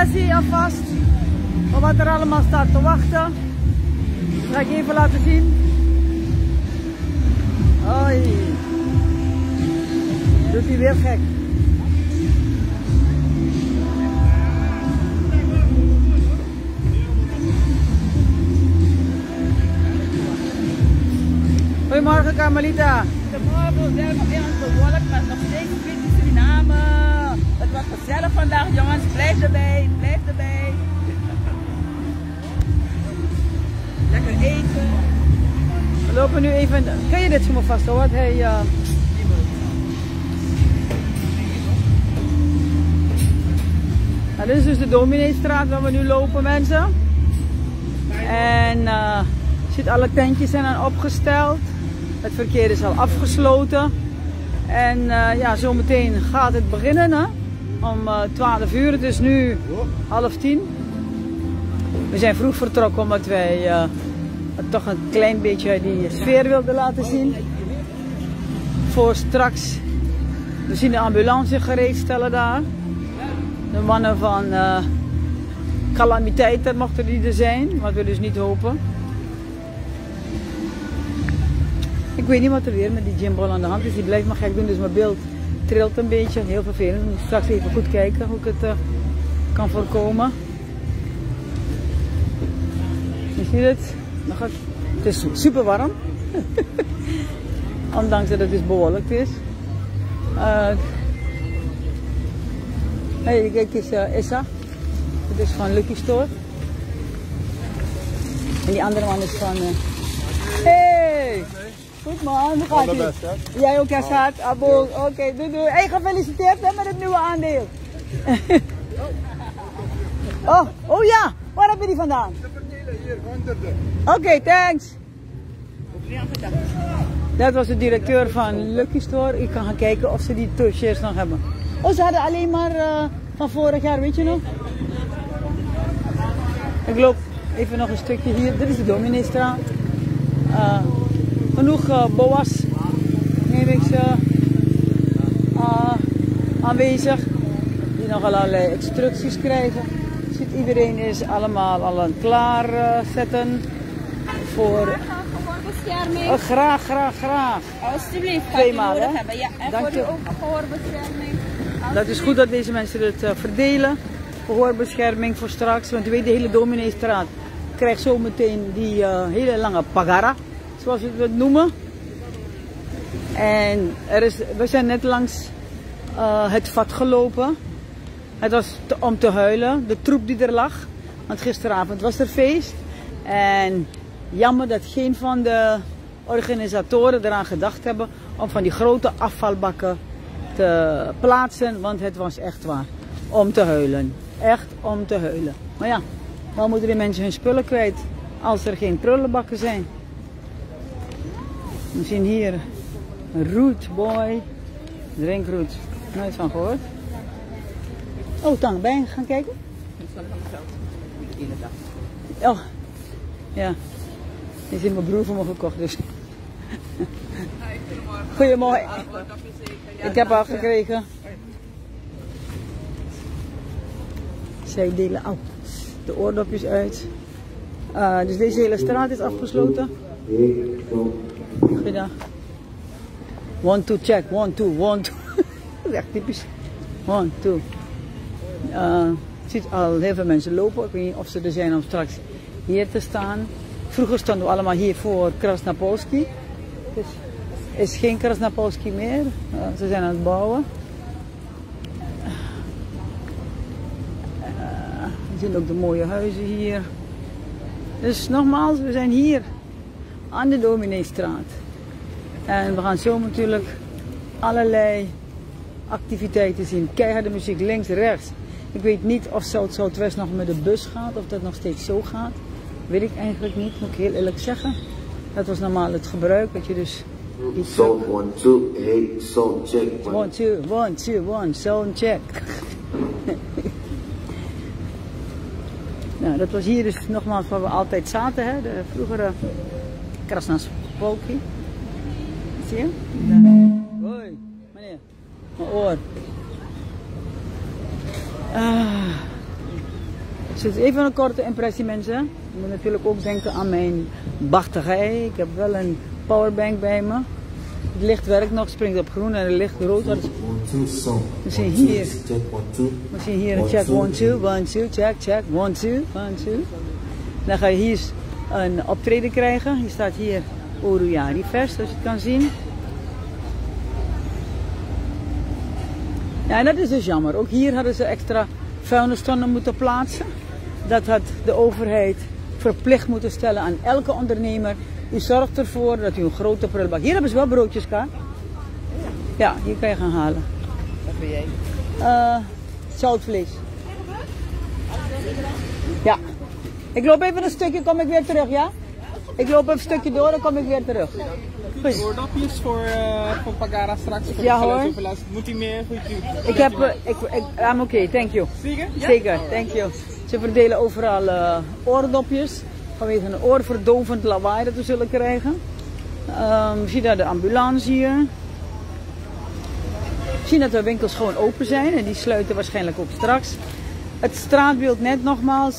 Lassie alvast. Op wat er allemaal staat te wachten. Dat ga ik even laten zien. Hoi. Doet hij weer gek. Goedemorgen Carmelita. Goedemorgen, we zijn maar nog gezellig vandaag, jongens. Blijf erbij, blijf erbij. Lekker eten. We lopen nu even. Kan je dit voor me vasthouden? Hij, nou, dit is dus de Domineestraat waar we nu lopen, mensen. En uh, ziet alle tentjes zijn al opgesteld. Het verkeer is al afgesloten. En uh, ja, zometeen gaat het beginnen hè? Om uh, 12 uur. Het is nu half tien. We zijn vroeg vertrokken omdat wij uh, toch een klein beetje die sfeer wilden laten zien. Voor straks. We zien de ambulance gereed stellen daar. De mannen van calamiteiten mochten die er zijn, wat we dus niet hopen. Ik weet niet wat er weer met die gymbal aan de hand is. Die blijft maar gek doen, dus mijn beeld trilt een beetje. Heel vervelend. Moet straks even goed kijken hoe ik het uh, kan voorkomen. Je ziet het. Nog het. het is super warm. Ondanks dat het dus bewolkt is. Uh, hey, kijk eens uh, Issa. Het is van Lucky Store. En die andere man is van... Hey! Goed man, gaat? Jij ook, Jassaat? Abo, oké, okay, doei doei. Hey, gefeliciteerd hè, met het nieuwe aandeel. oh, oh ja, waar heb je die vandaan? Oké, okay, thanks. Dat was de directeur van Lucky Store. Ik kan gaan kijken of ze die shares nog hebben. Oh, ze hadden alleen maar uh, van vorig jaar, weet je nog? Ik loop even nog een stukje hier. Dit is de Domineestraat. Uh, genoeg uh, boa's, neem ik ze uh, aanwezig, die nog allerlei instructies krijgen. Ziet iedereen is allemaal al aan klaar uh, zetten voor. Oh, graag, graag, graag. Alsjeblieft, hè? hebben. Ja, en Dank voor je. ook gehoorbescherming. Dat is goed dat deze mensen het uh, verdelen. Gehoorbescherming voor straks, want u weet de hele Domineestraat krijgt zometeen die uh, hele lange pagara zoals we het noemen. En er is, we zijn net langs uh, het vat gelopen. Het was om te huilen, de troep die er lag. Want gisteravond was er feest. En jammer dat geen van de organisatoren eraan gedacht hebben om van die grote afvalbakken te plaatsen. Want het was echt waar. Om te huilen. Echt om te huilen. Maar ja, dan moeten die mensen hun spullen kwijt als er geen prullenbakken zijn. We zien hier een rootboy. Drinkroot. Nooit van gehoord. Oh, tang, ben gaan kijken? Oh, ja. Die is in mijn broer voor me gekocht, dus. Goedemorgen. Ik heb haar gekregen. Zij delen oh, de oordopjes uit. Uh, dus deze hele straat is afgesloten. Goeiedag. One, two, check. One, two, one, two. Dat is echt typisch. One, two. Uh, je ziet al heel veel mensen lopen. Ik weet niet of ze er zijn om straks hier te staan. Vroeger stonden we allemaal hier voor Krasnapolski. Dus is geen Krasnapolski meer. Uh, ze zijn aan het bouwen. Uh, we zien ook de mooie huizen hier. Dus nogmaals, we zijn hier aan de Domineestraat. En we gaan zo natuurlijk allerlei activiteiten zien. Keiharde muziek links, rechts. Ik weet niet of Zuid Zuidwest nog met de bus gaat, of dat nog steeds zo gaat. Weet ik eigenlijk niet, moet ik heel eerlijk zeggen. Dat was normaal het gebruik, dat je dus... Sound one, two, hey, sound check. One, two, one, two, one, sound check. nou, dat was hier dus nogmaals waar we altijd zaten, hè? de vroegere Krasnaspolki. Zie je? Daar. Hoi, meneer. Mijn oor. Ah. Dus even een korte impressie mensen. Je moet natuurlijk ook denken aan mijn bachtigheid. Ik heb wel een powerbank bij me. Het licht werkt nog, springt op groen en het licht rood. One, two. We zien hier. Check one, two. We zien hier een One, check two. 1, 2, 1, 2, check, check, 1, 2, 1, 2. Dan ga je hier een optreden krijgen. Hier staat hier Oruyari Fest, zoals je het kan zien. Ja, en dat is dus jammer. Ook hier hadden ze extra vuilnistonnen moeten plaatsen. Dat had de overheid verplicht moeten stellen aan elke ondernemer. U zorgt ervoor dat u een grote prullenbak... Hier hebben ze wel broodjes, Ka. Ja, hier kan je gaan halen. Wat ben jij? Eh zoutvlees. Ik loop even een stukje, kom ik weer terug, ja? Ik loop even een stukje door, dan kom ik weer terug. Goed. Oordopjes voor, eh voor Pagara straks. Voor Ja, hoor. Moet hij meer? Goed, Ik heb, eh, ik, ik, I'm okay, thank you. Zeker? Ja? Zeker, thank you. Ze verdelen overal eh, oordopjes. Vanwege een oorverdovend lawaai dat we zullen krijgen. Ehm zie daar de ambulance hier. Zie dat de winkels gewoon open zijn en die sluiten waarschijnlijk ook straks. Het straatbeeld net nogmaals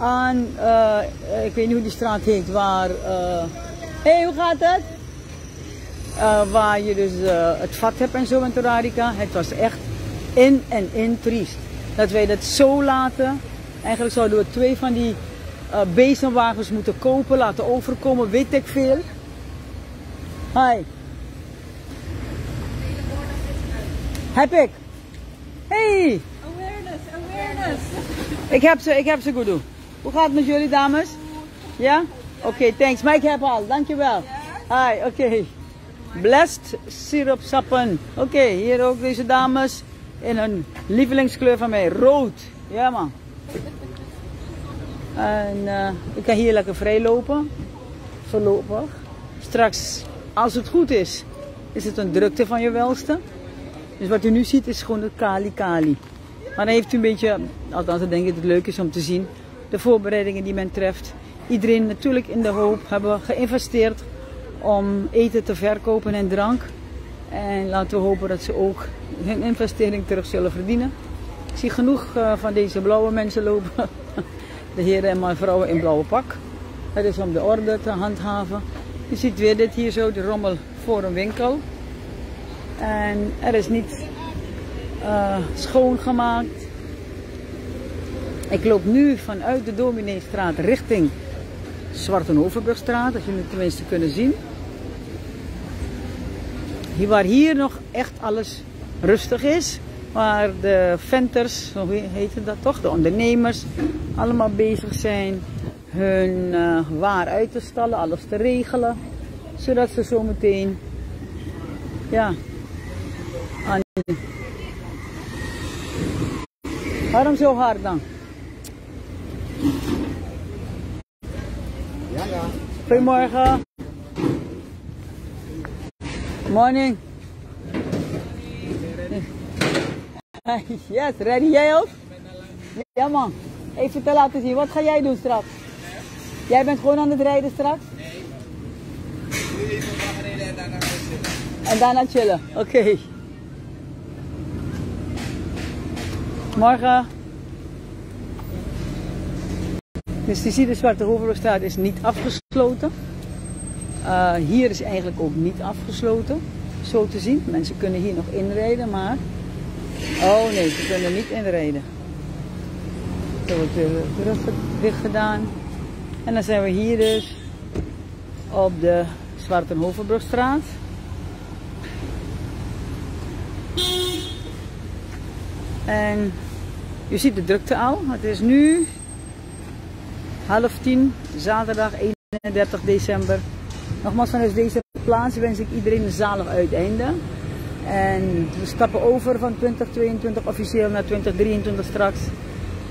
aan, eh, ik weet niet hoe die straat heet, waar... Hé, hey, hoe gaat het? Eh, waar je dus eh, het vat hebt en zo in Torarica. Het was echt in en in triest. Dat wij dat zo laten. Eigenlijk zouden we twee van die eh bezemwagens moeten kopen, laten overkomen, weet ik veel. Hi. Heb ik. Hey. Awareness, awareness. Ik heb ze, ik heb ze goed doen. Hoe gaat het met jullie dames? Ja? Oké, thanks. Maar ik heb al, dankjewel. Hi, oké. Blessed sirupsappen. Oké, hier ook deze dames in een lievelingskleur van mij, rood. Ja man. En eh, ik kan hier lekker vrij lopen. Voorlopig. Straks, als het goed is, is het een drukte van je welste. Dus wat u nu ziet is gewoon het Kali Kali. Maar dan heeft u een beetje, althans dan denk ik dat het leuk is om te zien, de voorbereidingen die men treft. Iedereen natuurlijk in de hoop hebben geïnvesteerd om eten te verkopen en drank. En laten we hopen dat ze ook hun investering terug zullen verdienen. Ik zie genoeg eh, van deze blauwe mensen lopen. De heren en vrouwen in blauwe pak. Het is om de orde te handhaven. Je ziet weer dit hier zo, de rommel voor een winkel. En er is niet eh, schoongemaakt. Ik loop nu vanuit de Domineestraat richting Zwartenhovenbrugstraat, als jullie het tenminste kunnen zien. Hier, waar hier nog echt alles rustig is, waar de venters, zo heet dat toch, de ondernemers, allemaal bezig zijn hun eh, waar uit te stallen, alles te regelen, zodat ze zometeen, ja, aan Waarom zo hard dan? Ja, ja. Goedemorgen. Morning. Yes, ready jij ook? Ja man. Even te laten zien, wat ga jij doen straks? Jij bent gewoon aan het rijden straks? Nu even wachtreden en daarna gaan zitten. En daarna chillen. Oké. Morgen. Dus die ziet de Zwarte Hoevenbrugstraat is niet afgesloten. Eh, hier is eigenlijk ook niet afgesloten. Zo te zien. Mensen kunnen hier nog inrijden, maar... Oh nee, ze kunnen niet inrijden. Zo wordt weer dicht gedaan. En dan zijn we hier dus op de Zwarte Hoevenbrugstraat. En je ziet de drukte al. Het is nu half tien, zaterdag 31 december. Nogmaals vanuit deze plaats wens ik iedereen een zalig uiteinde. En we stappen over van 2022 officieel naar 2023 straks.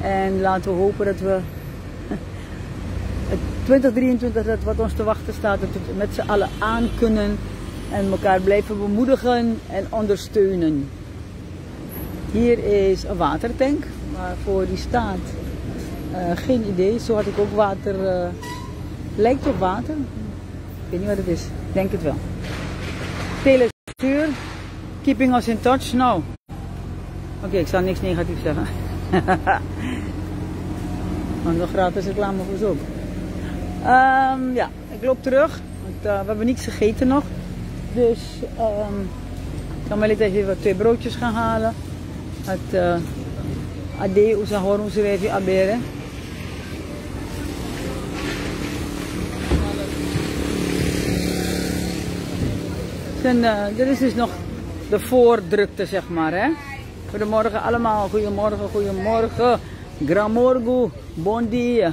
En laten we hopen dat we het 2023 dat wat ons te wachten staat, dat we het met z'n allen aan kunnen en elkaar blijven bemoedigen en ondersteunen. Hier is een watertank waarvoor die staat. Eh, geen idee, zo had ik ook water. eh, lijkt op water. Ik weet niet wat het is. Ik denk het wel. Telestuur. Keeping us in touch. Nou. Oké, ik zal niks negatiefs zeggen. Want nog gratis reclame voor zo. Ehm, ja, ik loop terug. Want eh, we hebben niets gegeten nog. Dus um, ik kan wel even wat twee broodjes gaan halen. Het uh, ade usa horum surevi abere. En, uh, dit is dus nog de voordrukte, zeg maar. Hè? Goedemorgen allemaal, goedemorgen, goedemorgen. Gramorgo, bon dia.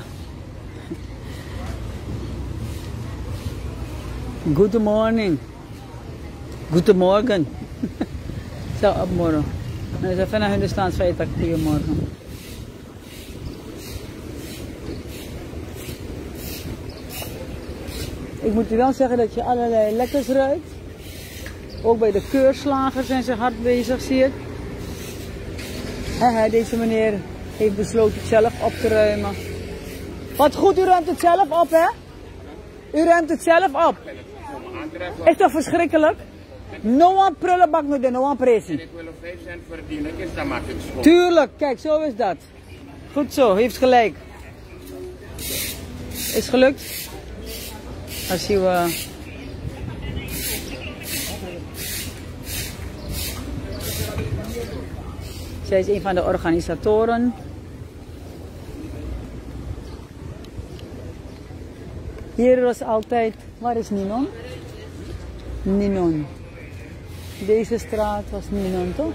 Good morning. Good morgen. Zo, op morgen. Is even naar Hindustaans feitelijk goedemorgen. Ik moet u wel zeggen dat je allerlei lekkers ruikt. Ook bij de keurslager zijn ze hard bezig, zie je. Deze meneer heeft besloten het zelf op te ruimen. Wat goed, u ruimt het zelf op, hè? U ruimt het zelf op. Is toch verschrikkelijk? No one prullenbak no one pressie. Ik wil 5 cent verdienen, dat maak ik schoon. Tuurlijk, kijk, zo is dat. Goed zo, heeft gelijk. Is gelukt. Als je... Uh... Zij is een van de organisatoren. Hier was altijd, waar is Ninon? Ninon. Deze straat was Ninon, toch?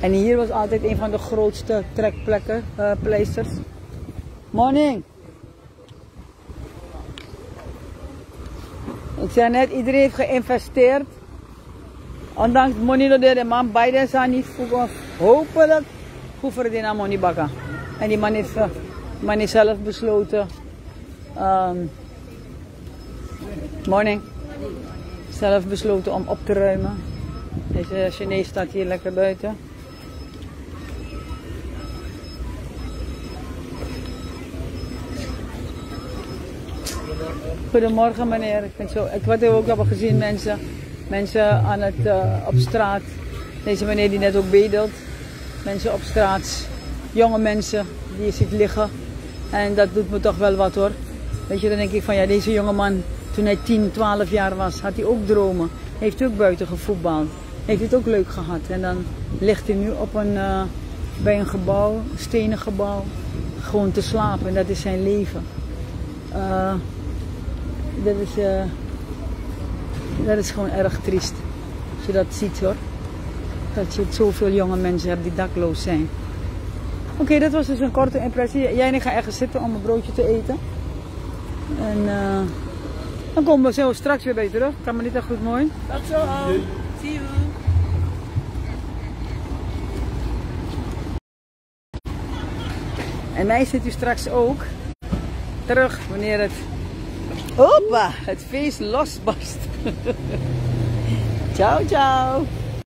En hier was altijd een van de grootste trekplekken, uh, pleisters. Morning! Ik zei net, iedereen heeft geïnvesteerd. Ondanks money dat de man beide zijn niet goed. Hopelijk goed verdienen money bakken. En die man heeft, man zelf besloten. Um, morning. Zelf besloten om op te ruimen. Deze Chinees staat hier lekker buiten. Goedemorgen meneer. Ik vind zo, ik, wat we ook hebben gezien mensen, mensen aan het, uh, op straat. Deze meneer die net ook bedelt. Mensen op straat, jonge mensen die je ziet liggen. En dat doet me toch wel wat hoor. Weet je, dan denk ik van ja, deze jonge man, toen hij 10, 12 jaar was, had hij ook dromen. Heeft ook buiten gevoetbald. Heeft het ook leuk gehad. En dan ligt hij nu op een, uh, bij een gebouw, een stenen gebouw, gewoon te slapen. En dat is zijn leven. Uh, dat is, uh, dat is gewoon erg triest. Als je dat ziet hoor. Dat je zoveel jonge mensen hebt die dakloos zijn. Oké, okay, dat was dus een korte impressie. Jij en ik gaan ergens zitten om een broodje te eten. En uh, dan komen we zo straks weer bij je terug. Kan me niet echt goed mooi. Tot zo. See you. En mij zit u straks ook terug wanneer het Hoppa, het feest losbarst. ciao, ciao.